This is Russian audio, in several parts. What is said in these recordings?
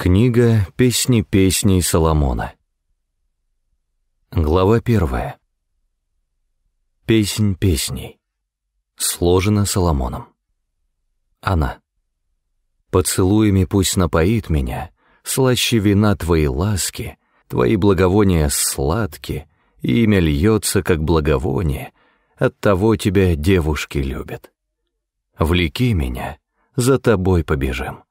Книга «Песни песней Соломона». Глава первая. Песнь песней. Сложена Соломоном. Она. Поцелуями пусть напоит меня, слаще вина твои ласки, твои благовония сладки, и имя льется, как благовоние, от того тебя девушки любят. Влеки меня, за тобой побежим.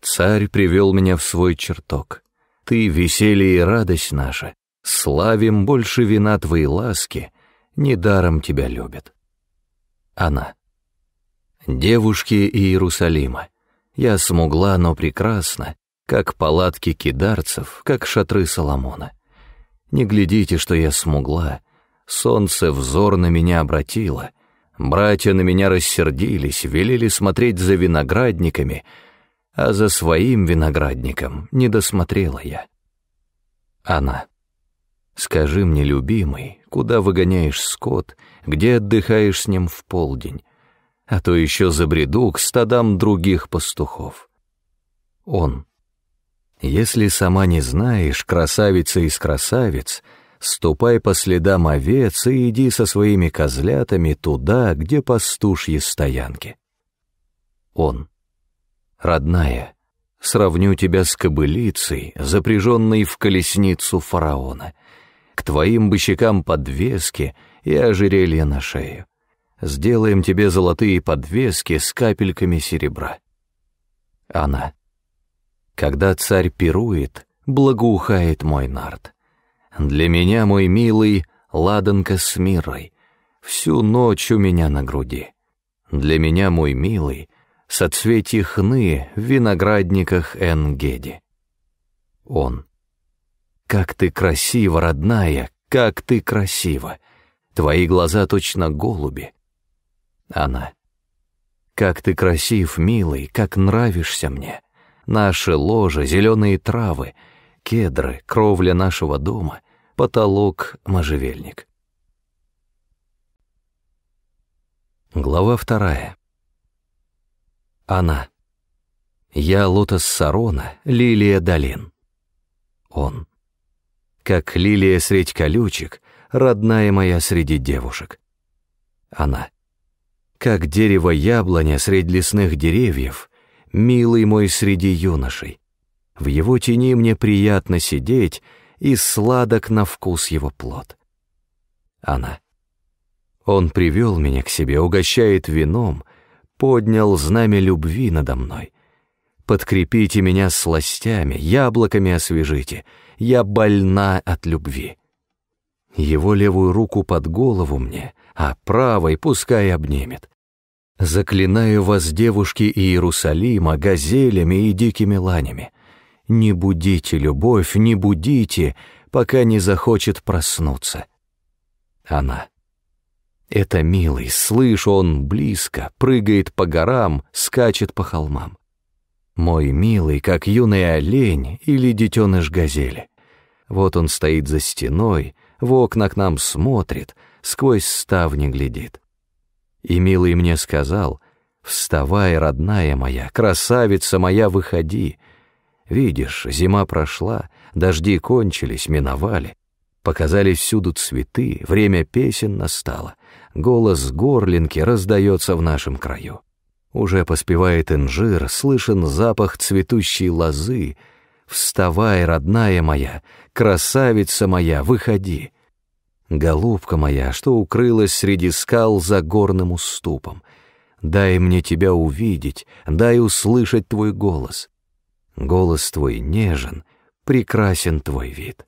Царь привел меня в свой чертог. Ты, веселье и радость наша, славим больше вина твоей ласки, недаром тебя любят. Она. Девушки Иерусалима, я смугла, но прекрасна, как палатки кидарцев, как шатры Соломона. Не глядите, что я смугла, солнце взор на меня обратило, братья на меня рассердились, велели смотреть за виноградниками — а за своим виноградником не досмотрела я. Она. Скажи мне, любимый, куда выгоняешь скот, где отдыхаешь с ним в полдень, а то еще забреду к стадам других пастухов. Он. Если сама не знаешь, красавица из красавиц, ступай по следам овец и иди со своими козлятами туда, где пастушьи стоянки. Он родная, сравню тебя с кобылицей, запряженной в колесницу фараона, к твоим бычакам подвески и ожерелье на шею. Сделаем тебе золотые подвески с капельками серебра. Она. Когда царь пирует, благоухает мой нарт. Для меня, мой милый, ладанка с мирой, всю ночь у меня на груди. Для меня, мой милый, соцветие хны в виноградниках Энгеди. Он. «Как ты красива, родная, как ты красива! Твои глаза точно голуби!» Она. «Как ты красив, милый, как нравишься мне! Наши ложа, зеленые травы, кедры, кровля нашего дома, потолок, можжевельник». Глава вторая. Она. Я лотос Сарона, лилия долин. Он. Как лилия средь колючек, родная моя среди девушек. Она. Как дерево яблоня средь лесных деревьев, милый мой среди юношей. В его тени мне приятно сидеть, и сладок на вкус его плод. Она. Он привел меня к себе, угощает вином, поднял знамя любви надо мной. Подкрепите меня сластями, яблоками освежите, я больна от любви. Его левую руку под голову мне, а правой пускай обнимет. Заклинаю вас, девушки Иерусалима, газелями и дикими ланями. Не будите любовь, не будите, пока не захочет проснуться. Она. Это милый, слышу он близко, прыгает по горам, скачет по холмам. Мой милый, как юный олень или детеныш газели. Вот он стоит за стеной, в окна к нам смотрит, сквозь ставни глядит. И милый мне сказал, «Вставай, родная моя, красавица моя, выходи. Видишь, зима прошла, дожди кончились, миновали. Показались всюду цветы, время песен настало голос горлинки раздается в нашем краю. Уже поспевает инжир, слышен запах цветущей лозы. Вставай, родная моя, красавица моя, выходи. Голубка моя, что укрылась среди скал за горным уступом, дай мне тебя увидеть, дай услышать твой голос. Голос твой нежен, прекрасен твой вид.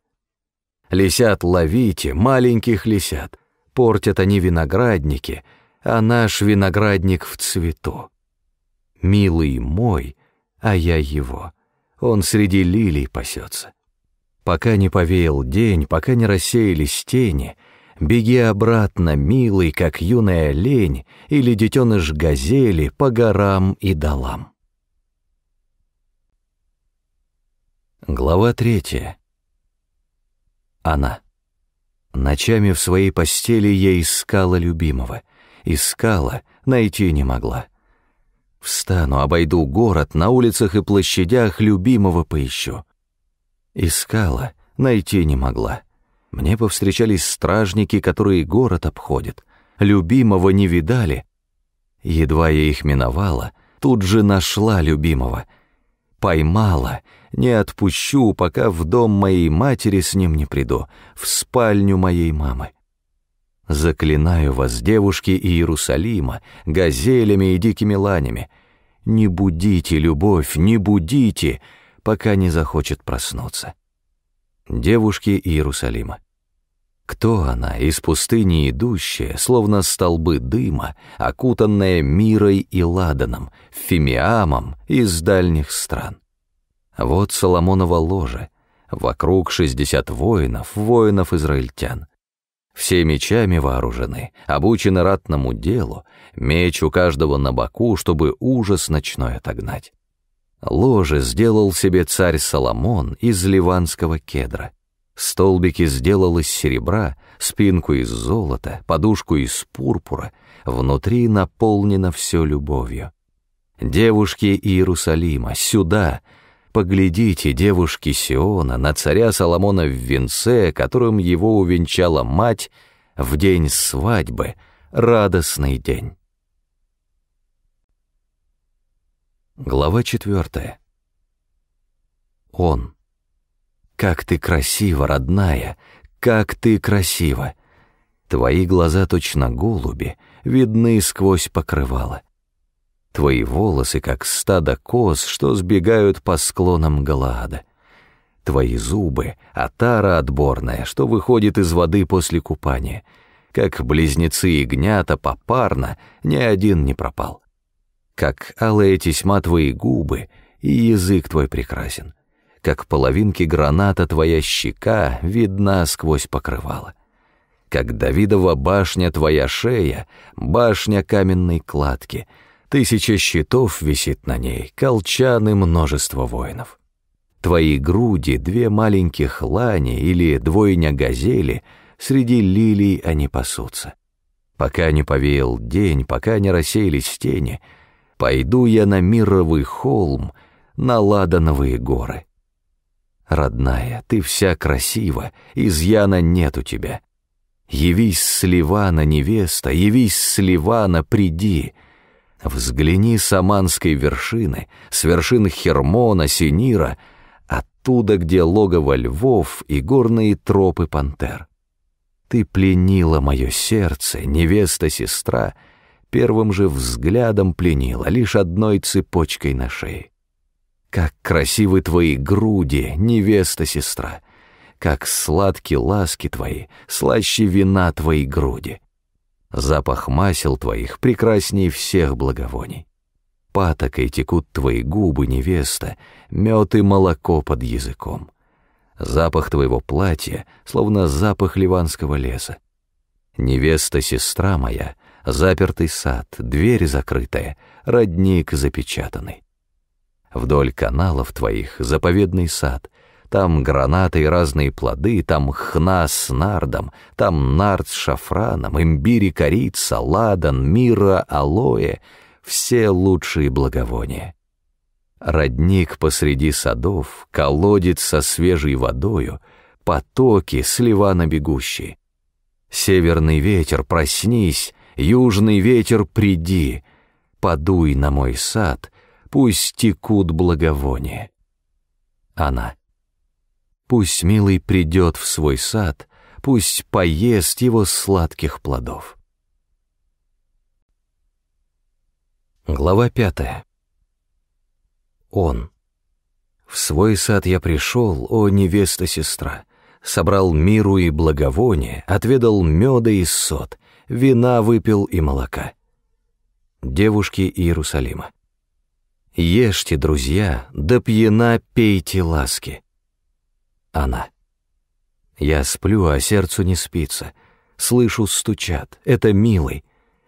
Лисят ловите, маленьких лисят, Портят они виноградники, а наш виноградник в цвету. Милый мой, а я его, он среди лилий пасется. Пока не повеял день, пока не рассеялись тени, беги обратно, милый, как юная лень или детеныш газели по горам и долам. Глава третья. Она. Ночами в своей постели я искала любимого. Искала, найти не могла. Встану, обойду город, на улицах и площадях любимого поищу. Искала, найти не могла. Мне повстречались стражники, которые город обходят. Любимого не видали. Едва я их миновала, тут же нашла любимого. Поймала, не отпущу, пока в дом моей матери с ним не приду, в спальню моей мамы. Заклинаю вас, девушки Иерусалима, газелями и дикими ланями, не будите любовь, не будите, пока не захочет проснуться девушки Иерусалима. Кто она, из пустыни идущая, словно столбы дыма, окутанная мирой и ладаном, фимиамом из дальних стран? Вот Соломонова ложе, вокруг шестьдесят воинов, воинов-израильтян. Все мечами вооружены, обучены ратному делу, меч у каждого на боку, чтобы ужас ночной отогнать. Ложе сделал себе царь Соломон из ливанского кедра. Столбики сделал из серебра, спинку из золота, подушку из пурпура, внутри наполнено все любовью. Девушки Иерусалима, сюда! Поглядите, девушки Сиона, на царя Соломона в венце, которым его увенчала мать в день свадьбы, радостный день. Глава четвертая. Он. Как ты красива, родная, как ты красива. Твои глаза точно голуби, видны сквозь покрывало. Твои волосы, как стадо коз, что сбегают по склонам Галаада. Твои зубы — отара отборная, что выходит из воды после купания. Как близнецы ягнята попарно, ни один не пропал как алая тесьма твои губы, и язык твой прекрасен, как половинки граната твоя щека видна сквозь покрывало, как Давидова башня твоя шея, башня каменной кладки, тысяча щитов висит на ней, колчан и множество воинов. Твои груди, две маленьких лани или двойня газели, среди лилий они пасутся. Пока не повеял день, пока не рассеялись тени — Пойду я на мировый холм, на ладановые горы. Родная, ты вся красива, изъяна нет у тебя. Явись с Ливана, невеста, явись с Ливана, приди. Взгляни с Аманской вершины, с вершин Хермона, Синира, оттуда, где логово львов и горные тропы пантер. Ты пленила мое сердце, невеста-сестра, — первым же взглядом пленила, лишь одной цепочкой на шее. Как красивы твои груди, невеста-сестра, как сладки ласки твои, слаще вина твои груди. Запах масел твоих прекрасней всех благовоний. Патокой текут твои губы, невеста, мед и молоко под языком. Запах твоего платья, словно запах ливанского леса. Невеста-сестра моя, запертый сад, дверь закрытая, родник запечатанный. Вдоль каналов твоих заповедный сад, там гранаты и разные плоды, там хна с нардом, там нард с шафраном, имбирь и корица, ладан, мира, алоэ, все лучшие благовония. Родник посреди садов, колодец со свежей водою, потоки с ливана бегущие. Северный ветер, проснись, Южный ветер, приди, подуй на мой сад, пусть текут благовония. Она. Пусть милый придет в свой сад, пусть поест его сладких плодов. Глава пятая. Он. В свой сад я пришел, о невеста-сестра, собрал миру и благовоние, отведал меда и сот, вина выпил и молока. Девушки Иерусалима. Ешьте, друзья, да пьяна пейте ласки. Она. Я сплю, а сердцу не спится. Слышу, стучат. Это милый.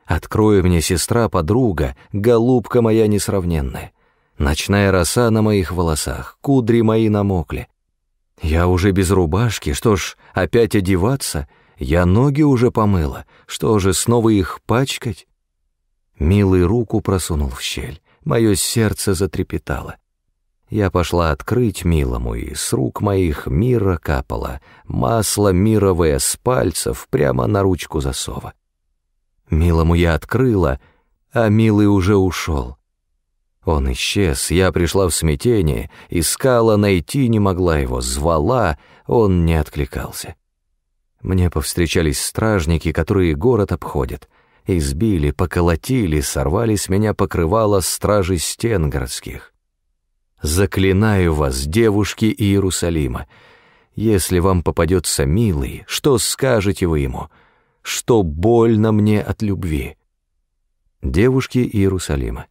Открой мне, сестра, подруга, голубка моя несравненная. Ночная роса на моих волосах, кудри мои намокли. Я уже без рубашки, что ж, опять одеваться — я ноги уже помыла, что же, снова их пачкать? Милый руку просунул в щель, Мое сердце затрепетало. Я пошла открыть милому, и с рук моих мира капало, масло мировое с пальцев прямо на ручку засова. Милому я открыла, а милый уже ушел. Он исчез, я пришла в смятение, искала, найти не могла его, звала, он не откликался. Мне повстречались стражники, которые город обходят. Избили, поколотили, сорвали с меня покрывало стражи стен городских. Заклинаю вас, девушки Иерусалима, если вам попадется милый, что скажете вы ему? Что больно мне от любви? Девушки Иерусалима.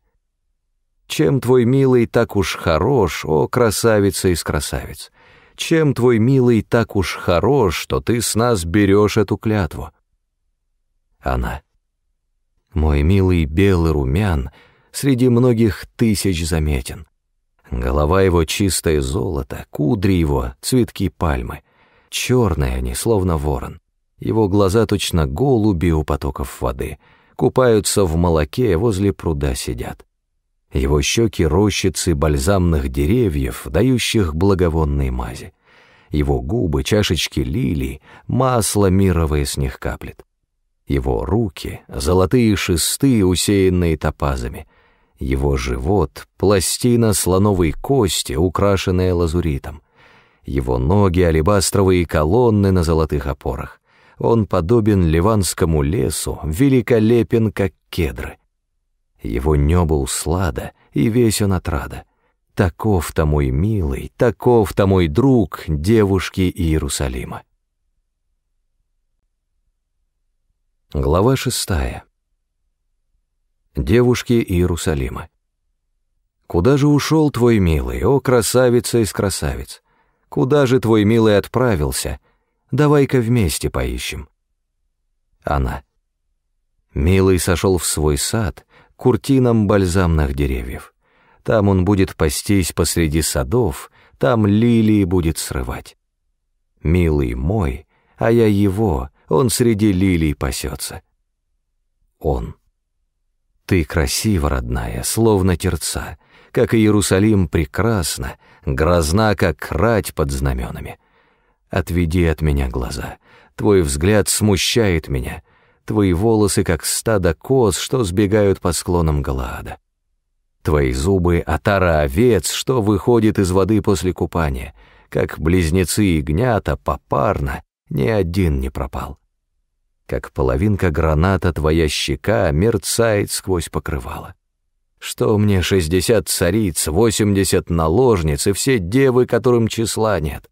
Чем твой милый так уж хорош, о красавица из красавиц? Чем твой милый так уж хорош, что ты с нас берешь эту клятву? Она. Мой милый белый румян среди многих тысяч заметен. Голова его чистое золото, кудри его цветки пальмы. Черные они, словно ворон. Его глаза точно голуби у потоков воды. Купаются в молоке, возле пруда сидят. Его щеки рощицы бальзамных деревьев, дающих благовонные мази. Его губы, чашечки лилий, масло мировое с них каплет. Его руки — золотые шесты, усеянные топазами. Его живот — пластина слоновой кости, украшенная лазуритом. Его ноги — алебастровые колонны на золотых опорах. Он подобен ливанскому лесу, великолепен, как кедры. Его небо услада, и весь он отрада. Таков-то мой милый, таков-то мой друг, девушки Иерусалима. Глава шестая. Девушки Иерусалима. Куда же ушел твой милый, о красавица из красавиц? Куда же твой милый отправился? Давай-ка вместе поищем. Она. Милый сошел в свой сад, куртинам бальзамных деревьев. Там он будет пастись посреди садов, там лилии будет срывать. Милый мой, а я его, он среди лилий пасется. Он. Ты красива, родная, словно терца, как и Иерусалим прекрасна, грозна, как рать под знаменами. Отведи от меня глаза, твой взгляд смущает меня — Твои волосы, как стадо коз, что сбегают по склонам Галаада. Твои зубы — отара овец, что выходит из воды после купания. Как близнецы ягнята, попарно, ни один не пропал. Как половинка граната твоя щека мерцает сквозь покрывало. Что мне шестьдесят цариц, восемьдесят наложниц и все девы, которым числа нет?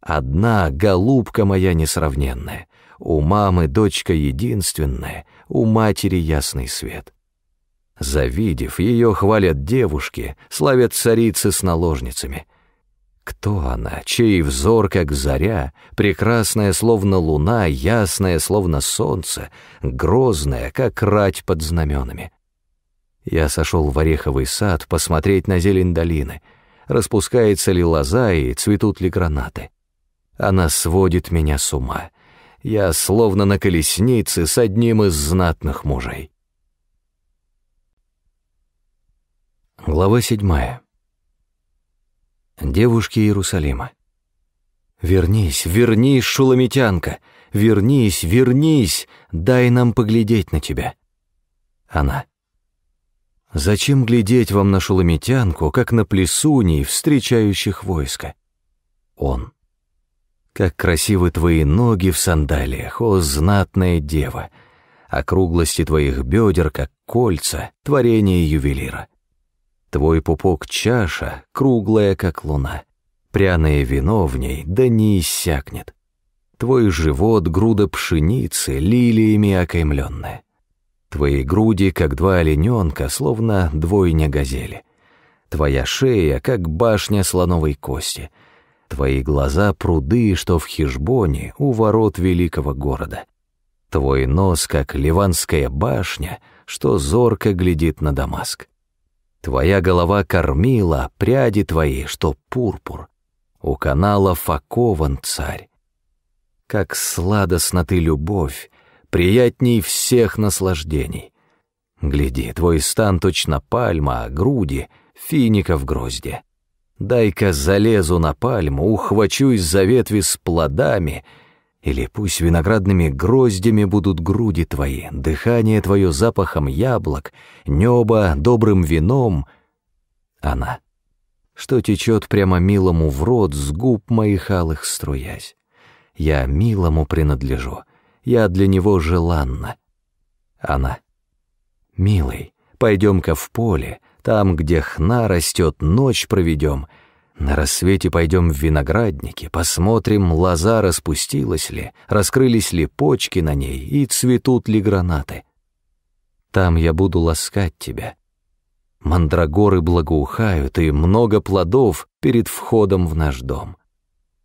Одна голубка моя несравненная, у мамы дочка единственная, у матери ясный свет. Завидев, ее хвалят девушки, славят царицы с наложницами. Кто она, чей взор, как заря, прекрасная, словно луна, ясная, словно солнце, грозная, как рать под знаменами? Я сошел в ореховый сад посмотреть на зелень долины, распускается ли лоза и цветут ли гранаты. Она сводит меня с ума — я словно на колеснице с одним из знатных мужей. Глава седьмая. Девушки Иерусалима. «Вернись, вернись, шуламитянка! Вернись, вернись! Дай нам поглядеть на тебя!» Она. «Зачем глядеть вам на шуламитянку, как на плесуней, встречающих войско?» Он. Как красивы твои ноги в сандалиях, о знатная дева! Округлости твоих бедер, как кольца, творение ювелира. Твой пупок чаша, круглая, как луна. Пряное вино в ней, да не иссякнет. Твой живот — груда пшеницы, лилиями окаймленная. Твои груди, как два олененка, словно двойня газели. Твоя шея, как башня слоновой кости — Твои глаза — пруды, что в Хижбоне, у ворот великого города. Твой нос, как ливанская башня, что зорко глядит на Дамаск. Твоя голова кормила, пряди твои, что пурпур. У канала факован царь. Как сладостна ты любовь, приятней всех наслаждений. Гляди, твой стан точно пальма, а груди — финика в грозде. Дай-ка залезу на пальму, ухвачусь за ветви с плодами, или пусть виноградными гроздями будут груди твои, дыхание твое запахом яблок, небо добрым вином. Она, что течет прямо милому в рот с губ моих алых струясь. Я милому принадлежу, я для него желанна. Она, милый, пойдем-ка в поле, там, где хна растет, ночь проведем. На рассвете пойдем в виноградники, посмотрим, лоза распустилась ли, раскрылись ли почки на ней и цветут ли гранаты. Там я буду ласкать тебя. Мандрагоры благоухают, и много плодов перед входом в наш дом.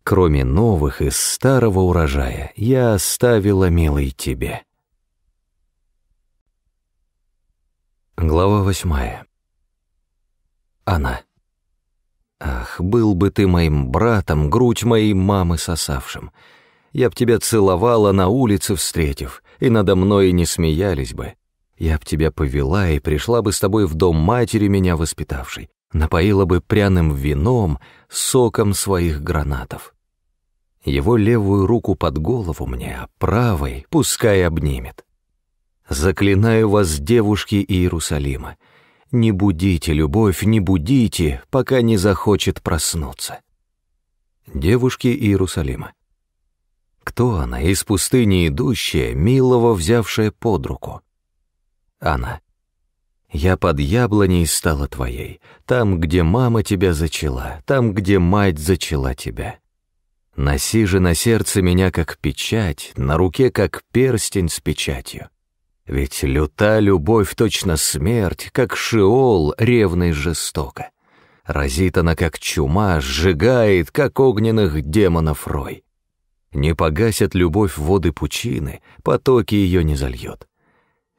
Кроме новых из старого урожая, я оставила, милый, тебе. Глава восьмая. Она. Ах, был бы ты моим братом, грудь моей мамы сосавшим. Я б тебя целовала на улице встретив, и надо мной не смеялись бы. Я б тебя повела и пришла бы с тобой в дом матери меня воспитавшей, напоила бы пряным вином, соком своих гранатов. Его левую руку под голову мне, а правой пускай обнимет. Заклинаю вас, девушки Иерусалима, не будите любовь, не будите, пока не захочет проснуться. Девушки Иерусалима. Кто она, из пустыни идущая, милого взявшая под руку? Она. Я под яблоней стала твоей, там, где мама тебя зачала, там, где мать зачала тебя. Носи же на сердце меня как печать, на руке как перстень с печатью. Ведь люта любовь точно смерть, как шиол ревный жестоко. Разит она, как чума, сжигает, как огненных демонов рой. Не погасят любовь воды пучины, потоки ее не зальет.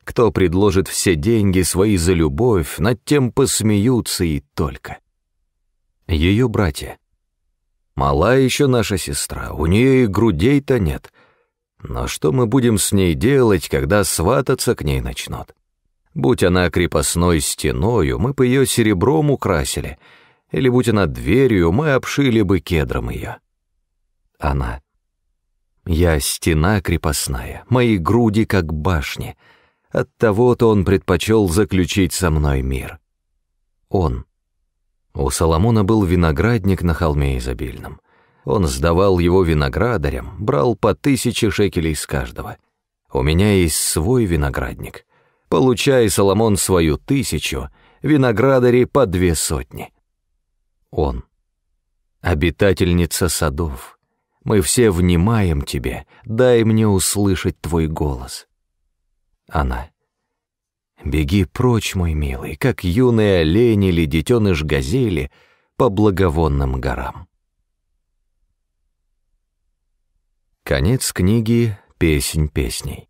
Кто предложит все деньги свои за любовь, над тем посмеются и только. Ее братья. Мала еще наша сестра, у нее и грудей-то нет — но что мы будем с ней делать, когда свататься к ней начнут? Будь она крепостной стеною, мы бы ее серебром украсили, или будь она дверью, мы обшили бы кедром ее. Она. Я стена крепостная, мои груди как башни. Оттого-то он предпочел заключить со мной мир. Он. У Соломона был виноградник на холме изобильном. Он сдавал его виноградарям, брал по тысяче шекелей с каждого. У меня есть свой виноградник. Получай, Соломон, свою тысячу, виноградари по две сотни. Он. Обитательница садов. Мы все внимаем тебе, дай мне услышать твой голос. Она. Беги прочь, мой милый, как юный олень или детеныш газели по благовонным горам. Конец книги «Песнь песней».